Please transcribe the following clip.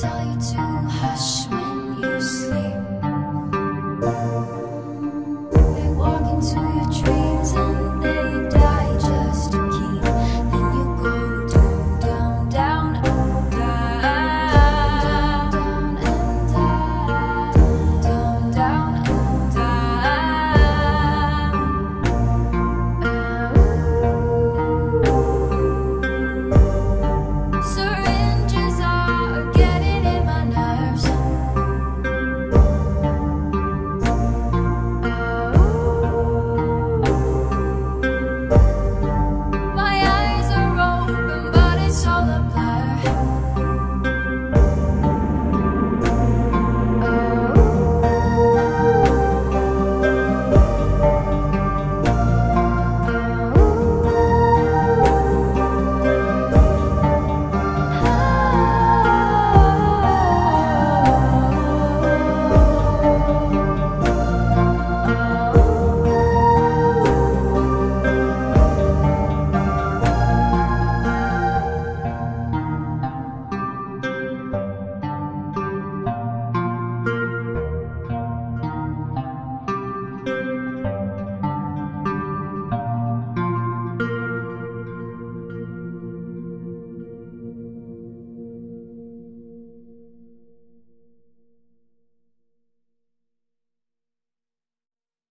tell you to hush when you sleep. They walk into